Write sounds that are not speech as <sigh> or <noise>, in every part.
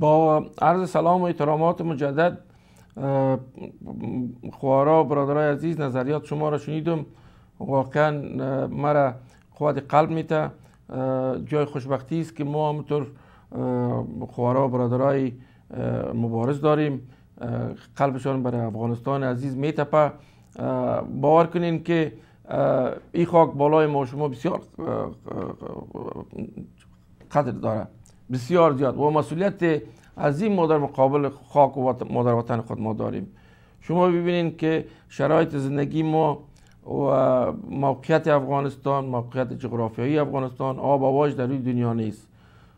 با عرض سلام و احترامات مجدد خوارا برادرای عزیز نظریات شما را شنیدم. واقعا مرا قوت قلب میته. جای خوشبختی است که ما همطور خوارا برادرای مبارز داریم. قلبشان برای افغانستان عزیز میتپه. باور کنین که این خاک بالای ما شما بسیار قدر داره بسیار زیاد. و مسئولیت عظیم ما در مقابل خاک و مادر وطن خود ما داریم. شما ببینید که شرایط زندگی ما و موقعیت افغانستان موقعیت جغرافیایی افغانستان آب آواج در روی دنیا نیست.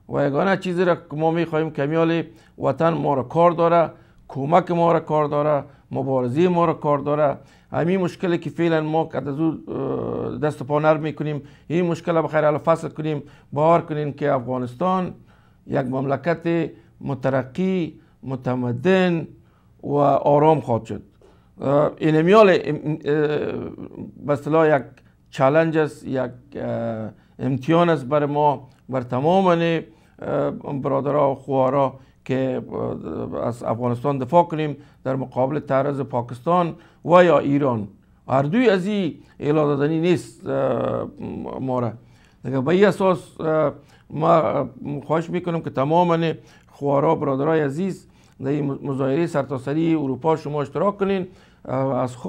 و یگانه چیزی را که ما می‌خواهیم کمیال وطن ما را کار داره کمک ما را کار داره مبارزه ما را کار داره. همین مشکلی که فعلا ما که از دست پا نرم می‌کنیم این مشکل را بخیر فصل کنیم باور کنیم که افغانستان یک مملکت مترقی متمدن و آرام خواهد شد. این میال به یک چالنج است یک امتحان است بر ما بر تمام برادرها و خوارا که از افغانستان دفاع کنیم در مقابل تعرض پاکستان و یا ایران. هر دوی از این دادنی نیست ما را. به اساس ما خواهش می‌کنم که تمام خوارا برادرای عزیز در این مظاهره سرتاسری اروپا شما اشتراک کنین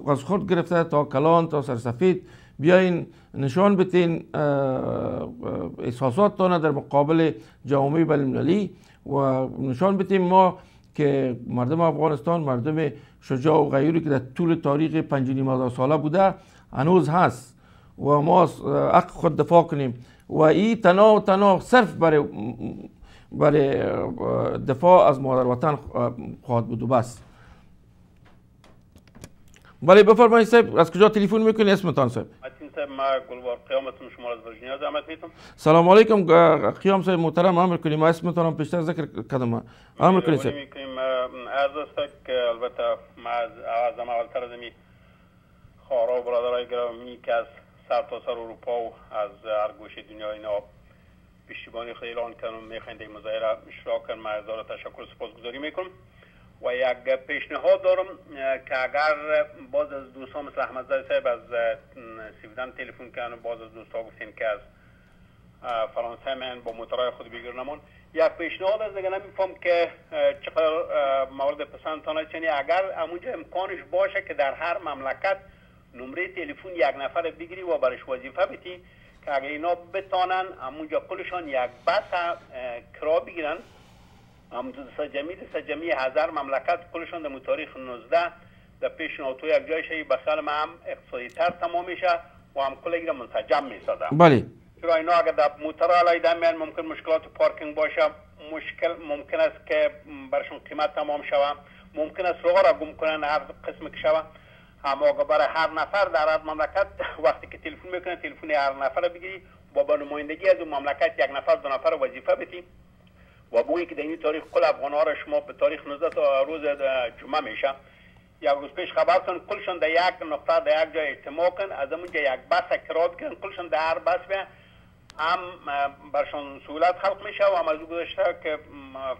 از خود گرفته تا کلان تا سرسفید. بیاین نشان بتین احساساتتان در مقابل جامعه بین و نشان بتیم ما که مردم افغانستان مردم شجاع و غیوری که در طول تاریخ پنج نیم ساله بوده هنوز هست و ما حق خود دفاع کنیم. و این تنها و تنها صرف برای برای دفاع از مادر وطن خواهد بود و بس. بله بفرمایید صاحب از کجا تلفن می‌کنی اسمتان صاحب؟ صاحب ما گلوار قیامتون شما از ورجینیا زحمت می‌تونم سلام علیکم قیام صاحب محترم امر کنیم. ما اسمتان پیشتر ذکر کردم. امر کنید صاحب. می‌کنیم عرض است که البته ما از اولتر از می خارا و برادرای گرامی که از سر تا سر اروپا و از هر گوشه دنیا اینا پشتیبانی خیلی اعلان کردن می‌خواین در مظاهره اشتراک کنن ما از تشکر سپاسگزاری می‌کنم. و یک پیشنهاد دارم که اگر باز از دوستان مثل احمد زای صاحب از سیودن تلفن کردن باز از دوستان گفتین که از فرانسه من با موترهای خود بگیرنمون یک پیشنهاد از دیگه نمیفهم که چقدر مورد پسندتانه چنی اگر امونجا امکانش باشه که در هر مملکت نمره تلفن یک نفر بگیری و برش وظیفه بیتی که اگر اینا بتانن امونجا کلشان یک بس کرا بگیرن. سجمی سجمی هزار مملکت کلشان در تاریخ 19 در پیش ناتو یک جای شایی بخل ما هم اقتصادی تر تمام میشه و هم کل منسجم می‌سازه. بله. چرا اینا اگر در موتر علای میان ممکن مشکلات پارکینگ باشه. مشکل ممکن است که برشون قیمت تمام شوه. ممکن است راه را گم کنن هر قسم که شوه. اما برای هر نفر در هر مملکت وقتی که تلفن می‌کنه تلفن هر نفر بگیری. با به نمایندگی از اون مملکت یک نفر دو نفر وظیفه بدی. و بویی که در این تاریخ کل افغان ها را شما به تاریخ 19 تا روز جمعه میشه یک روز پیش خبر کن کلشان در یک نقطه در یک جای اجتماع کن از اونجا یک بس کراب کن کلشان در هر بس بیا. هم برشان سهولت خلق میشه و هم از او گذاشته که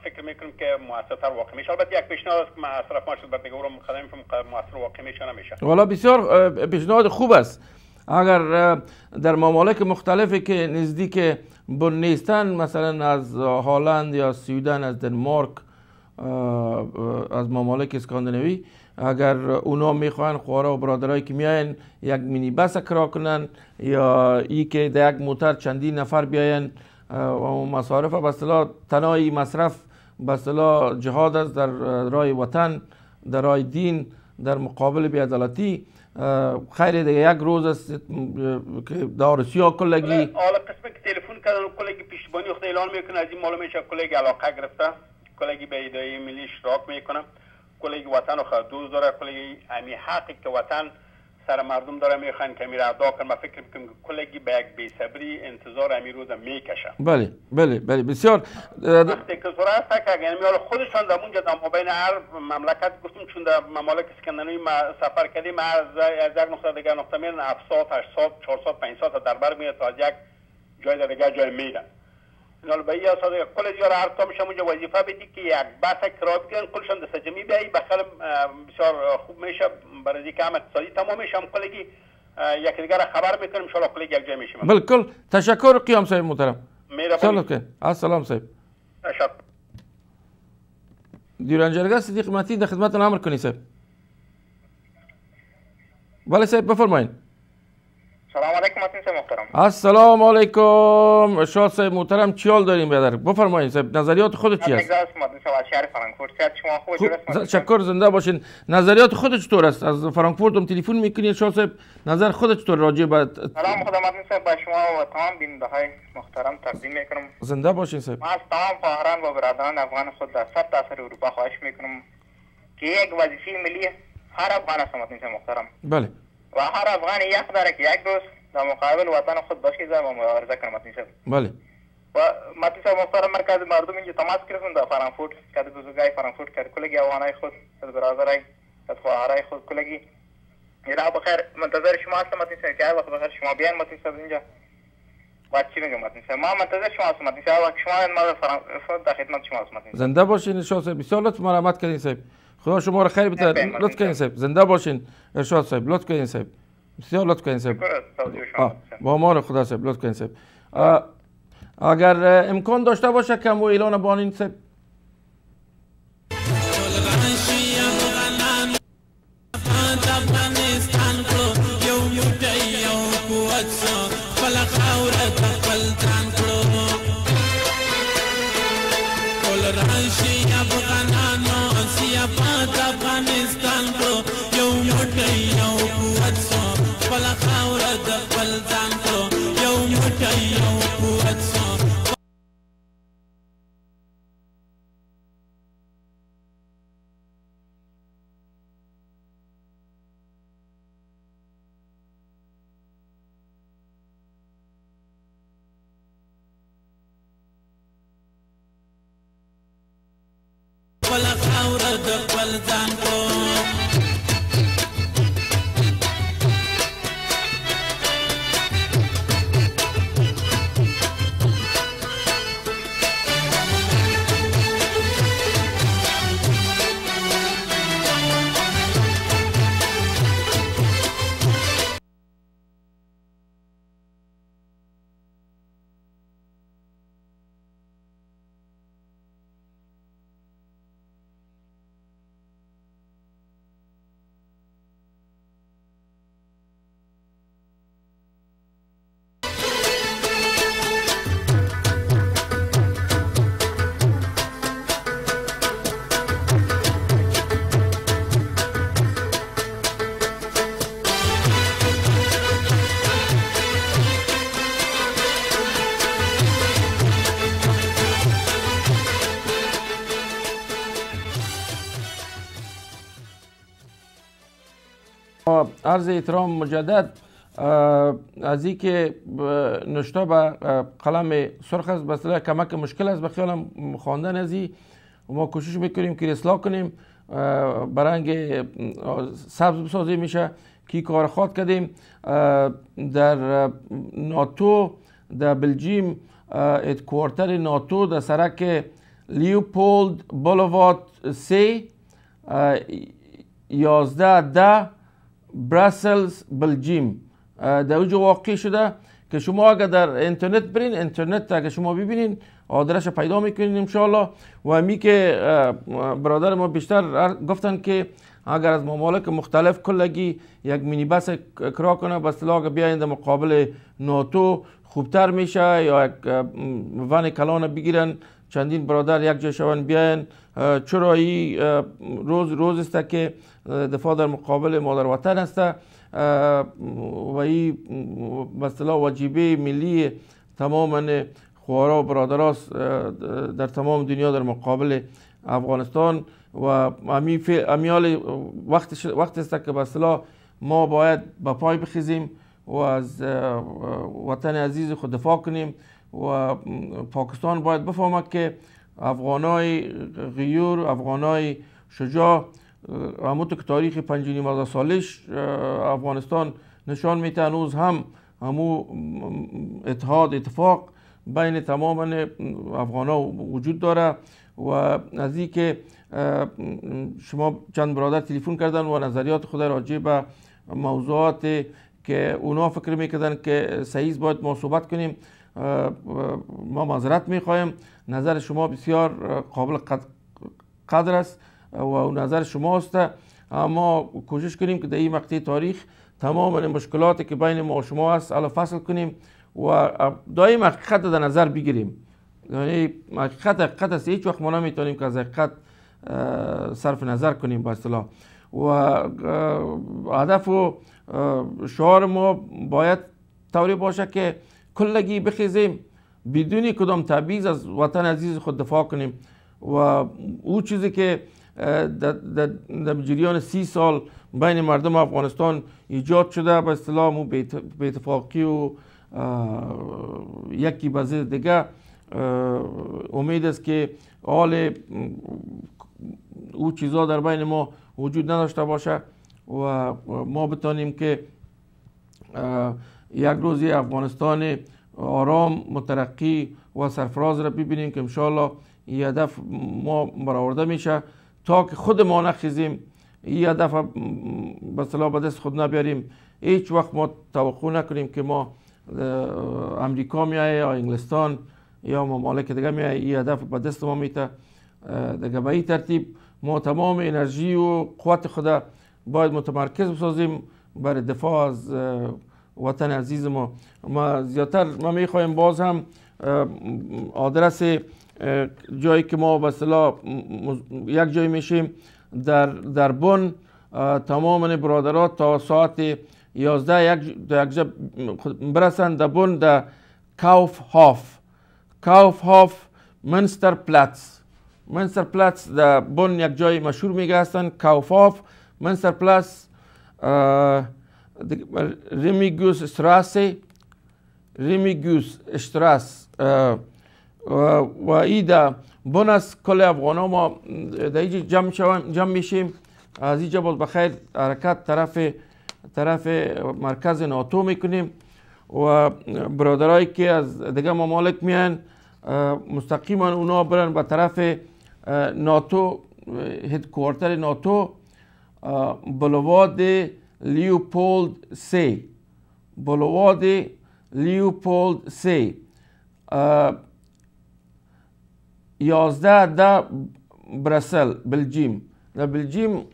فکر می‌کنم که موثرتر واقع میشه. البته یک پیشنهاد است که من از طرف ما شد بعد نگورم خدمه موثر واقع میشه نمیشه. والا بسیار پیشنهاد خوب است. اگر در ممالک مختلفی که نزدیک بن نیستن مثلا از هالند یا سویدن از دنمارک از ممالک اسکاندیناوی اگر اونا می‌خوان خوارا و برادرایی که میاین یک مینی بس کرا کنن یا ای که در یک موتر چندین نفر بیاین و مصارف به اصطلاح تنهایی مصرف به جهاد است در رای وطن در رای دین در مقابل بیعدالتی. خیر دیگه یک روز است که دار سیا کلگی. حالا قسمه که تلفن کردن کلگی پیشبانی خود اعلان می‌کنه از این معلوم میشه کلگی علاقه گرفته. کلگی به ایدای ملی اشتراک می‌کنه. کلگی وطن رو دوست داره کلگی امی حقی که وطن سر مردم داره می‌خوان که میره ادا کنه من فکر می‌کنم که کلگی به یک بیصبری انتظار امی روز می‌کشه. بله بله بله. بسیار وقتی که زوره است که اگر میال خودشان در اونجا در مابین هر مملکت گفتم چون در ممالک اسکندناوی ما سفر کردیم از از یک نقطه دیگر نقطه میرن 700 800 400 500 در بر میاد تا از یک جای دیگر جای میرن. نالبایی اساس کل دیار هر تا میشم اونجا وظیفه بدی که یک بس کرا بگیرن کلشان دست جمعی بیایی. بخل بسیار خوب میشه. برای که هم اقتصادی تمام میشم کلگی یک دیگر خبر می‌کنیم. ان کلگی یک جای میشیم. بالکل تشکر قیام صاحب محترم. که. السلام صاحب. تشکر. دیرانجرگاه صدیق متی در خدمتتون امر کنی صاحب. بله صاحب بفرمایید سلام علیکم متین محترم. السلام علیکم. شاد صاحب محترم چی حال داریم بیادر بفرمایید صاحب نظریات خودت چی است؟ شکر زنده باشین. نظریات خودت چطور است؟ از فرانکفورت هم تلفن می‌کنید شاد صاحب نظر خودت چطور؟ راجع به سلام خدا متین صاحب با شما و تمام بیننده های محترم تقدیم می‌کنم. زنده باشین صاحب. ما از تمام خواهران و برادران افغان خود در صد تاثر اروپا خواهش می‌کنم که یک وظیفه ملی هر افغان است محترم. بله. و هر افغان یک داره که یک روز در مقابل وطن خود باشیزه و مبارزه کنه متین صاحب بله. و متین صاحب محترم مرکز مردم اینجا تماس گرفتن در فرانکفورت که بزرگای فرانکفورت که کلگی افغانای خود از برادرای از خواهرای خود کلگی. ایرا بخیر منتظر شما هستم متین صاحب که وقت بخیر شما بیان متین صاحب اینجا. بعد چی میگم متین صاحب ما منتظر شما هستم متین صاحب شما ما در خدمت شما هستم متین زنده باشین صاحب بسیار لطف مرحمت کردین صاحب خدا شما رو خیر بده. لطف کردین صاحب. زنده باشین. ارشاد صاحب لطف کردین صاحب. بسیار لطف کنید صاحب. با امان خدا صاحب لطف کنید صاحب. اگر امکان داشته باشه که مو اعلان بانین صاحب. Well done. عرض احترام مجدد از که نشتا به قلم سرخ است بسیار کمک مشکل است به خیالم خواندن از ما کوشش می‌کنیم که اصلاح کنیم. برنگ سبز بسازی میشه کی کار خواد کردیم. در ناتو در بلژیم ادکوارتر ناتو در سرک لیوپولد بولوارد سی یازده ده براسلز بلژیم در اونجا واقع شده که شما اگر در اینترنت برین اینترنت اگر شما ببینین آدرس پیدا می‌کنین انشاءالله. و می که برادر ما بیشتر گفتن که اگر از ممالک مختلف کلگی یک مینی بس کرا کنه بس اگر بیاین در مقابل ناتو خوبتر میشه یا یک ون کلان بگیرن چندین برادر یک جای شون بیاین. چرا ای روز روز است که دفاع در مقابل مادر وطن است و این مثلا واجبه ملی تماما خوارا و برادراست در تمام دنیا در مقابل افغانستان و امیال وقت وقت است که به ما باید به پای بخیزیم و از وطن عزیز خود دفاع کنیم و پاکستان باید بفهمد که افغانای غیور افغانای شجاع همونطور که تاریخ پنج نیم سالش افغانستان نشان میده هنوز هم همو اتحاد اتفاق بین تمام افغان ها وجود داره و از که شما چند برادر تلفن کردن و نظریات خود راجع به موضوعات که اونا فکر می‌کردن که صحیح باید ما صحبت کنیم. ما معذرت می‌خوایم. نظر شما بسیار قابل قدر است و نظر شما است اما کوشش کنیم که در این مقطع تاریخ تمام مشکلاتی که بین ما و شما است الا فصل کنیم و دایم حقیقت در نظر بگیریم. یعنی حقیقت حقیقت است. هیچ وقت ما نمی‌تونیم که از حقیقت صرف نظر کنیم با اصطلاح. و هدف و شعار ما باید طوری باشه که کلگی بخیزیم. بدون کدام تبعیض از وطن عزیز خود دفاع کنیم. و او چیزی که در جریان سی سال بین مردم افغانستان ایجاد شده به اصطلاح مو به اتفاقی و یکی به دیگه امید است که حال او چیزا در بین ما وجود نداشته باشه و ما بتانیم که یک روزی افغانستان آرام مترقی و سرفراز را ببینیم که انشاءالله این هدف ما برآورده میشه. تا که خود ما نخیزیم این هدف به صلاح به دست خود نبیاریم. هیچ وقت ما توقع نکنیم که ما امریکا میایه یا انگلستان یا ممالک دیگه میایه این هدف به دست ما میته دیگه به این ترتیب ما تمام انرژی و قوت خود باید متمرکز بسازیم. برای دفاع از وطن عزیز ما ما زیادتر ما می‌خوایم باز هم آدرس جایی که ما به یک جای میشیم در در بن تمام برادرات تا ساعت 11 یک یک برسن در بن در کاوف هاف. کاوف هاف منستر پلاتس. منستر پلاتس در بن یک جای مشهور میگه هستن کاوف هاف منستر پلاتس ریمیگوس استراسه ریمیگوس استراس و ای در از کل افغان ما در اینجا جمع, جمع میشیم از اینجا باز بخیر حرکت طرف طرف مرکز ناتو می‌کنیم و برادرایی که از دیگه ممالک میان مستقیما اونا برن به طرف ناتو هدکوارتر ناتو بلواد لیوپولد سی بلواد لیوپولد سی یازده ده برسل بلژیم. در بلژیم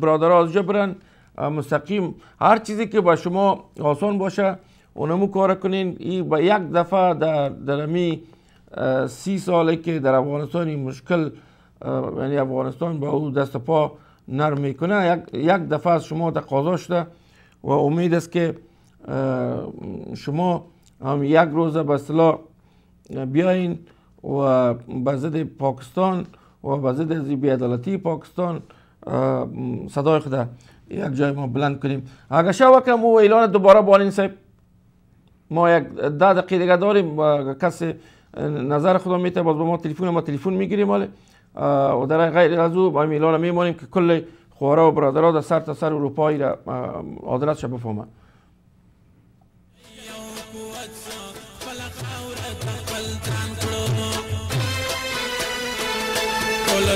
برادرها از برن. مستقیم. هر چیزی که با شما آسان باشه اونمو کار کنین. ای با یک دفعه در درمی سی ساله که در افغانستان این مشکل یعنی افغانستان با او دست پا نرم می‌کنه. یک, یک دفعه از شما تقاضا شده و امید است که شما هم یک روز به اصطلاح بیاین و به ضد پاکستان و به ضد بیعدالتی پاکستان صدای خود یک جای ما بلند کنیم. اگر شو کم و اعلان دوباره بالین صاحب ما یک ده دقیقه دیگه داریم کسی نظر خدا میته باز با ما تلفن ما تلفن می‌گیریم و در غیر از او با اعلان میمانیم که کل خواره و برادرها در سر تا سر اروپایی را آدرس بفهمن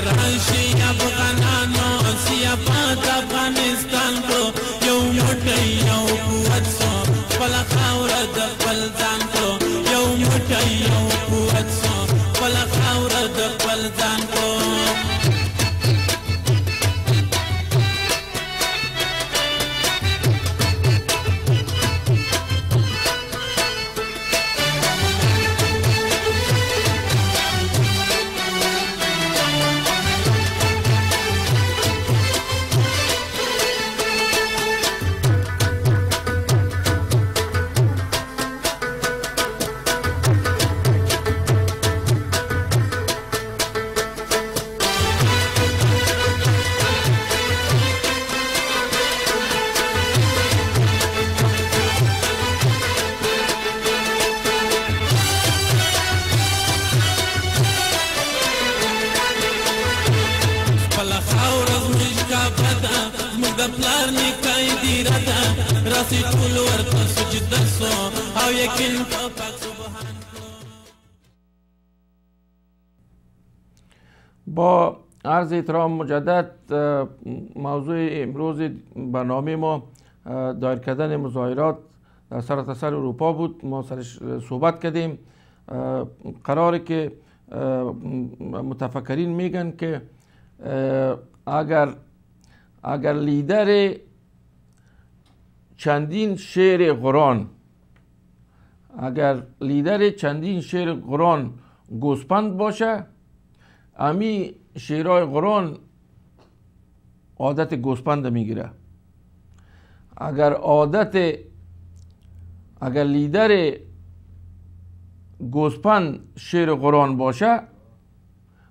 راشي افغانانو سیاپات افغانستان کو یو موټی یو قوت سو. خپل خاور د خپل ځان عرض احترام مجدد موضوع امروز برنامه ما دایر کردن مظاهرات در سرتاسر اروپا بود. ما سرش صحبت کردیم. قراره که متفکرین میگن که اگر اگر لیدر چندین شعر قرآن اگر لیدر چندین شعر قرآن گوسپند باشه امی شعرهای قرآن عادت گوسپند می‌گیره. اگر عادت اگر لیدر گوسپند شعر قرآن باشه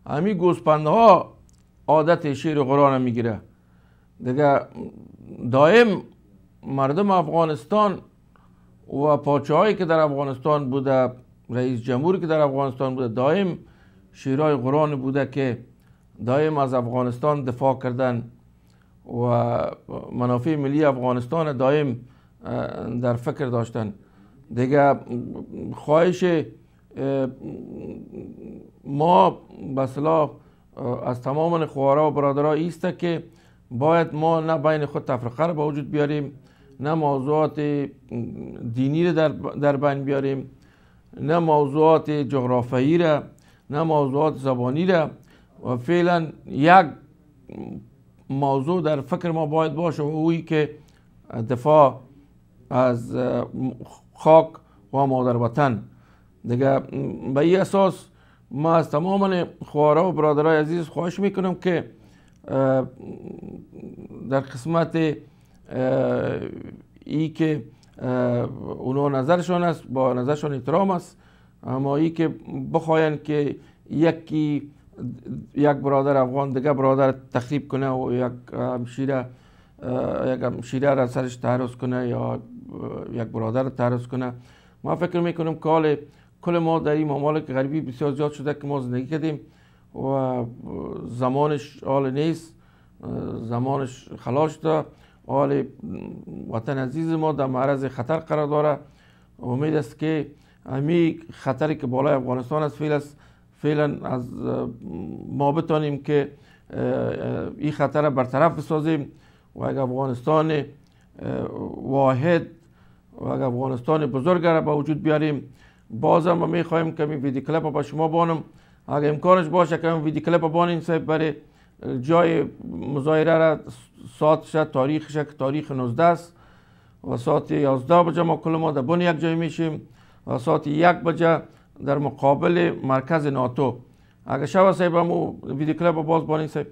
امی گوسپندها عادت شعر قرآن می‌گیره. دیگه دائم مردم افغانستان و پاچه که در افغانستان بوده رئیس جمهوری که در افغانستان بوده دائم شیرای قرآن بوده که دائم از افغانستان دفاع کردن و منافع ملی افغانستان دائم در فکر داشتن. دیگه خواهش ما به از تمام خوارا و برادرها ایسته که باید ما نه بین خود تفرقه رو وجود بیاریم نه موضوعات دینی رو در, در بین بیاریم نه موضوعات جغرافیایی را نه موضوعات زبانی را. و فعلا یک موضوع در فکر ما باید باشه و اوی که دفاع از خاک و مادر وطن. دیگه به این اساس ما از تمام و برادرای عزیز خواهش می‌کنم که در قسمت ای که اونو نظرشان است با نظرشان احترام است. اما ای که بخواین که یکی یک برادر افغان دیگه برادر تخریب کنه و یک شیره یک شیره را سرش تعرض کنه یا یک برادر را کنه. ما فکر می‌کنم که کل ما در این ممالک غربی بسیار زیاد شده که ما زندگی کردیم و زمانش حال نیست زمانش خلاص شده. حال وطن عزیز ما در معرض خطر قرار داره. امید است که همی خطری که بالای افغانستان است فعلا فعلا از ما بتانیم که این خطر را برطرف بسازیم و اگر افغانستان واحد و اگر افغانستان بزرگ را به وجود بیاریم بازم ما می‌خواهیم که این ویدی کلپ با شما بانم. اگر امکانش باشه که ویدی کلپ بانیم برای جای مظاهره را ساعت شد تاریخ شد تاریخ 19 است و ساعت 11 بجه ما کل ما در بون یک جای میشیم و ساعت یک بجه در مقابل مرکز ناتو. اگر شب صاحب همو ویدیو کلیپ باز بانید صاحب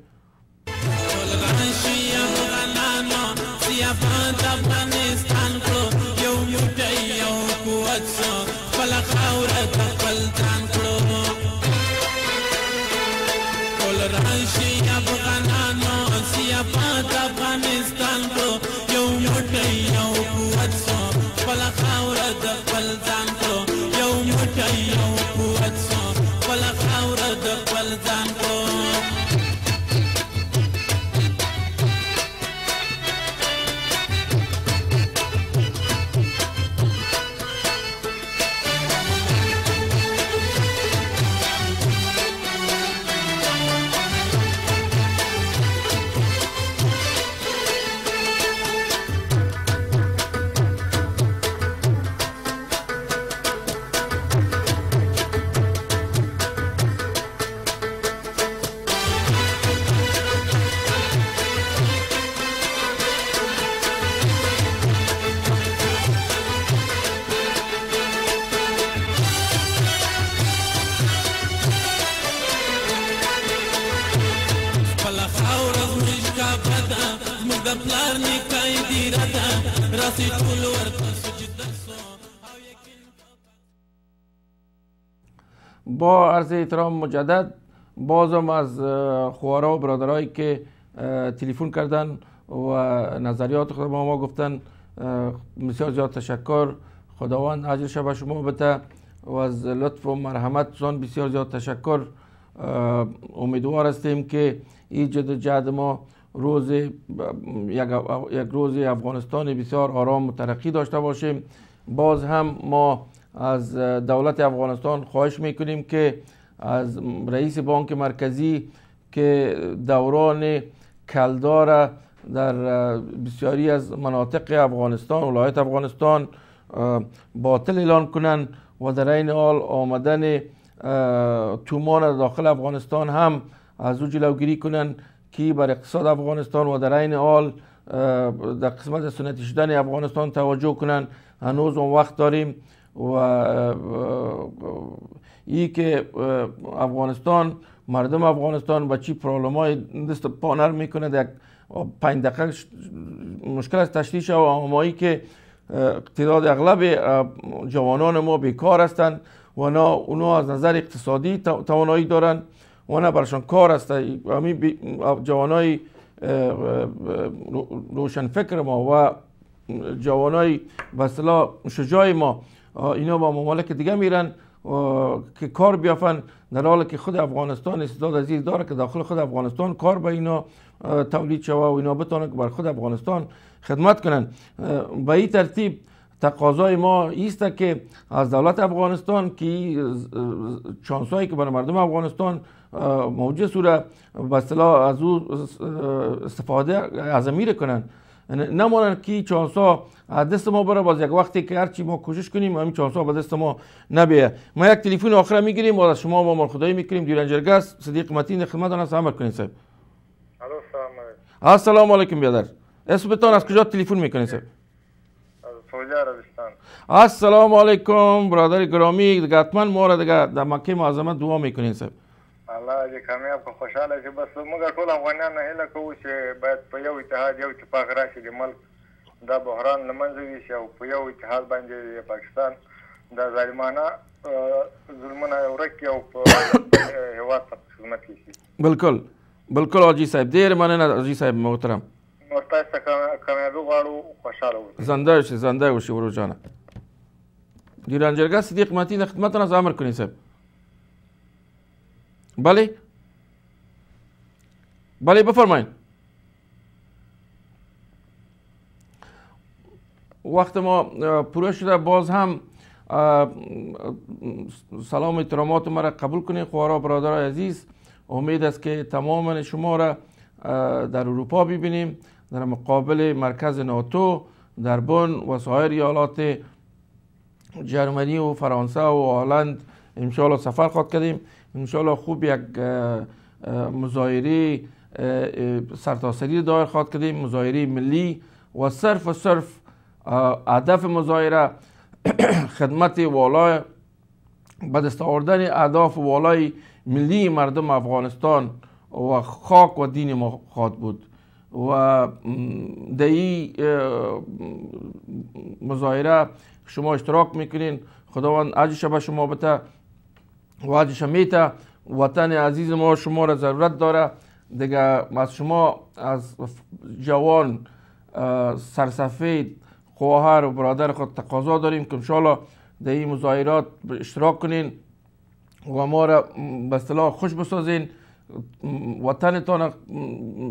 با عرض احترام مجدد بازم از خوارا و برادرایی که تلفن کردن و نظریات خود با ما گفتن بسیار زیاد تشکر. خداوند اجر شب شما بده و از لطف و مرحمتتان بسیار زیاد تشکر. امیدوار هستیم که این جد ما روز یک, یک روز افغانستان بسیار آرام و ترقی داشته باشیم. باز هم ما از دولت افغانستان خواهش می‌کنیم که از رئیس بانک مرکزی که دوران کلدار در بسیاری از مناطق افغانستان ولایت افغانستان باطل اعلان کنند و در این حال آمدن تومان داخل افغانستان هم از او جلوگیری کنند که بر اقتصاد افغانستان و در این حال در قسمت سنتی شدن افغانستان توجه کنند. هنوز اون وقت داریم و ای که افغانستان مردم افغانستان با چی پرابلم های دست پانر می‌کنه در پنج دقیقه مشکل از تشریش و آمایی که تعداد اغلب جوانان ما بیکار هستند و اونا از نظر اقتصادی توانایی دارند. و نه برشان کار است. همین جوانای روشن فکر ما و جوانای به شجاع ما اینا با ممالک دیگه میرن که کار بیافن. در حالی که خود افغانستان استعداد عزیز داره که داخل خود افغانستان کار به اینا تولید شوه و اینا بتونه که بر خود افغانستان خدمت کنن. به این ترتیب تقاضای ما ایست که از دولت افغانستان که چانسایی که برای مردم افغانستان موجود سوره به از او استفاده از امیر کنن. نمانند که چانسا دست ما بره باز یک وقتی که هرچی ما کوشش کنیم همین چانسا به دست ما نبیه. ما یک تلفن آخر می‌گیریم و از شما ما خدایی می‌کنیم. دیرنجرگس صدیق متین خدمت هست عمل کنید صاحب. السلام علیکم بیادر. اسمتان از کجا تلفن می‌کنید صاحب؟ سعودی عربستان السلام علیکم برادر گرامی دیگه حتما ما را دیگه در مکه معظمه دعا میکنین صاحب الله دې کامیاب کو خوشاله شي بس موږ ټول افغانان نه هیله کوو چې باید په یو اتحاد یو اتفاق راشي د ملک دا بحران لمنځه یوسي او په یو اتحاد باندې پاکستان دا ظالمانه ظلمونه ورکړي او په هیواد خدمت وکړي بالکل بالکل حاجی صاحب ډیر مننه حاجی صاحب محترم ورته اوسئ. زنده شي زنده اوسئ ورو جانه. دیرانجرگاه صدیق متین خدمتتان از امر کنید صاحب. بله بله بفرمایید وقت ما پوره شده باز هم سلام احترامات مرا قبول کنید خوارا برادر عزیز. امید است که تمام شما را در اروپا ببینیم. در مقابل مرکز ناتو در بن و سایر ایالات جرمنی و فرانسه و هلند انشاءالله سفر خواهد کردیم. انشاءالله خوب یک مظاهره سرتاسری دایر خواهد کردیم. مظاهره ملی و صرف و صرف هدف مظاهره <clears throat> خدمت والای به دست آوردن اهداف والای ملی مردم افغانستان و خاک و دین ما خواهد بود. و در این مظاهره شما اشتراک می‌کنین. خداوند اجرش به شما بته و اجرش میته وطن عزیز ما شما را ضرورت داره. دیگه از شما از جوان سرسفید خواهر و برادر خود تقاضا داریم که انشاءالله در این مظاهرات اشتراک کنین و ما را به اصطلاح خوش بسازین. وطنتان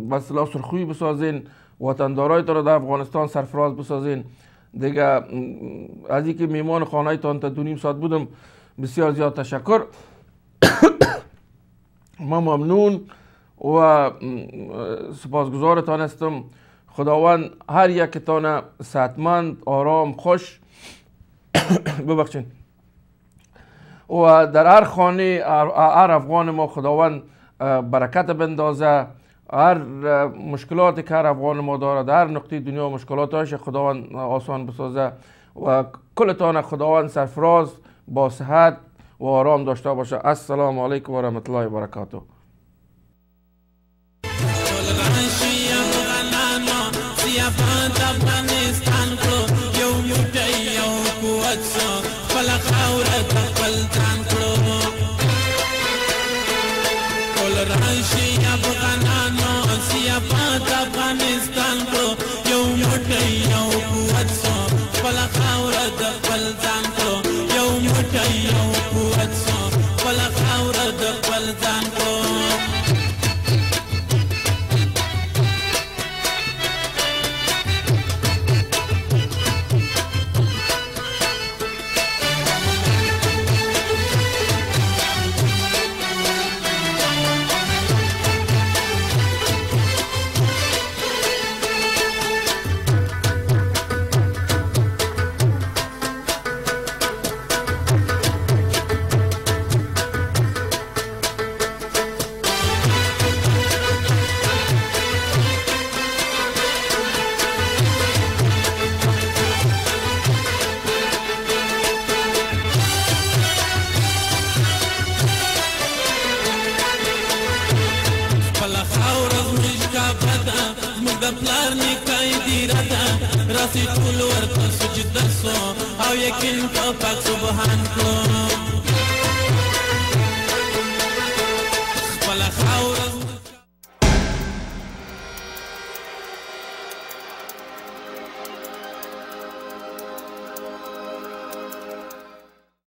به اصطلاح سرخوی بسازین وطندارایتان را در افغانستان سرفراز بسازین. دیگه از اینکه میمان خانه تان تا دو نیم ساعت بودم بسیار زیاد تشکر. <coughs> ما ممنون و سپاسگزارتان هستم. خداوند هر یکتان صحتمند آرام خوش. <coughs> ببخشید. و در هر خانه هر افغان ما خداوند برکت بندازه. هر مشکلاتی که افغان ما داره در نقطه دنیا مشکلاتش خداوند آسان بسازه. و کلتان خداوند سرفراز با صحت و آرام داشته باشه. السلام علیکم و رحمت الله و برکاته.